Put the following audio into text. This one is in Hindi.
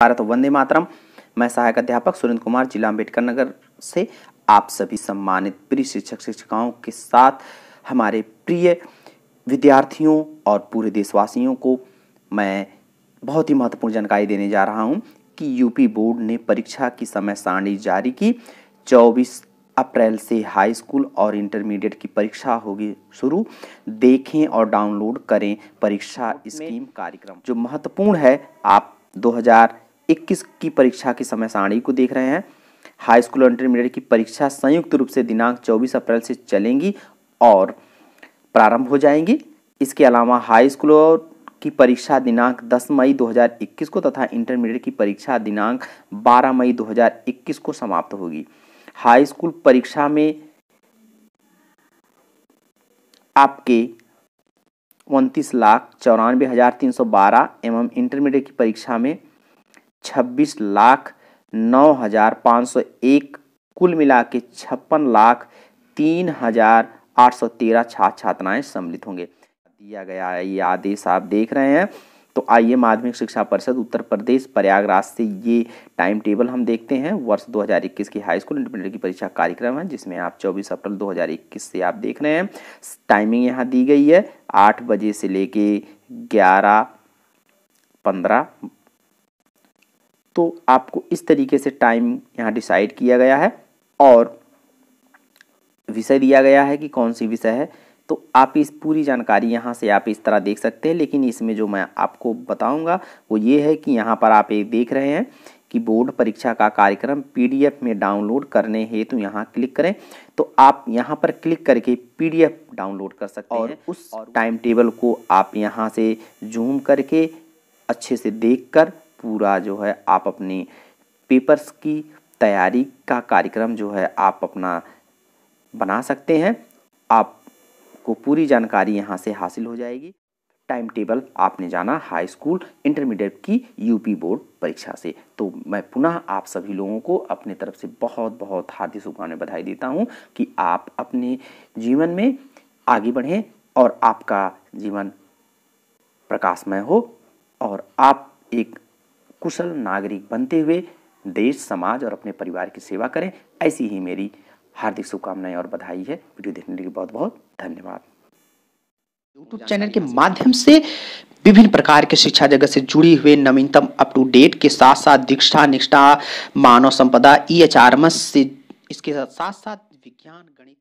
भारत वंदे मातरम। मैं सहायक अध्यापक सुरेंद्र कुमार जिला अंबेडकर नगर से आप सभी सम्मानित प्रिय शिक्षक शिक्षिकाओं के साथ हमारे प्रिय विद्यार्थियों और पूरे देशवासियों को मैं बहुत ही महत्वपूर्ण जानकारी देने जा रहा हूँ कि यूपी बोर्ड ने परीक्षा की समय सारणी जारी की। 24 अप्रैल से हाई स्कूल और इंटरमीडिएट की परीक्षा होगी शुरू। देखें और डाउनलोड करें परीक्षा स्कीम कार्यक्रम। जो महत्वपूर्ण है आप 2021 की परीक्षा की समय सारणी को देख रहे हैं। हाई स्कूल और इंटरमीडिएट की परीक्षा संयुक्त रूप से दिनांक 24 अप्रैल से चलेंगी और प्रारंभ हो जाएँगी। इसके अलावा हाई स्कूल की परीक्षा दिनांक 10 मई 2021 को तथा इंटरमीडिएट की परीक्षा दिनांक 12 मई 2021 को समाप्त होगी। हाई स्कूल परीक्षा में आपके उनतीस लाख चौरानवे हज़ार तीन सौ बारह एवं इंटरमीडिएट की परीक्षा में छब्बीस लाख नौ हज़ार पाँच सौ एक, कुल मिला के छप्पन लाख तीन हज़ार आठ सौ तेरह छात्र छात्राएँ सम्मिलित होंगे। दिया गया है ये आदेश आप देख रहे हैं। तो आइए माध्यमिक शिक्षा परिषद उत्तर प्रदेश प्रयागराज से ये टाइम टेबल हम देखते हैं। वर्ष 2021 की हाई स्कूल इंटरमीडिएट की परीक्षा कार्यक्रम है, जिसमें आप 24 अप्रैल 2021 से आप देख रहे हैं। टाइमिंग यहाँ दी गई है आठ बजे से लेके ग्यारह पंद्रह तो आपको इस तरीके से टाइम यहाँ डिसाइड किया गया है और विषय दिया गया है कि कौन सी विषय है। तो आप इस पूरी जानकारी यहाँ से आप इस तरह देख सकते हैं लेकिन इसमें जो मैं आपको बताऊँगा वो ये है कि यहाँ पर आप एक देख रहे हैं कि बोर्ड परीक्षा का कार्यक्रम पीडीएफ में डाउनलोड करने हेतु तो यहाँ क्लिक करें। तो आप यहाँ पर क्लिक करके पीडीएफ डाउनलोड कर सकते और हैं उस टाइम टेबल को आप यहाँ से जूम करके अच्छे से देखकर पूरा जो है आप अपनी पेपर्स की तैयारी का कार्यक्रम जो है आप अपना बना सकते हैं। आपको पूरी जानकारी यहाँ से हासिल हो जाएगी। टाइम टेबल आपने जाना हाई स्कूल इंटरमीडिएट की यूपी बोर्ड परीक्षा से। तो मैं पुनः आप सभी लोगों को अपने तरफ़ से बहुत बहुत हार्दिक शुभकामनाएँ बधाई देता हूँ कि आप अपने जीवन में आगे बढ़ें और आपका जीवन प्रकाशमय हो और आप एक कुशल नागरिक बनते हुए देश, समाज और अपने परिवार की सेवा करें। ऐसी ही मेरी हार्दिक शुभकामनाएँ और बधाई है। वीडियो देखने के लिए बहुत बहुत धन्यवाद। यूट्यूब चैनल के माध्यम से विभिन्न प्रकार के शिक्षा जगत से जुड़ी हुए नवीनतम अप टू डेट के साथ साथ दीक्षा, निष्ठा, मानव संपदा ई एच आर से इसके साथ साथ विज्ञान, गणित